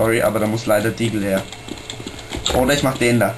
Sorry, aber da muss leider Deagle her. Oder ich mach den da.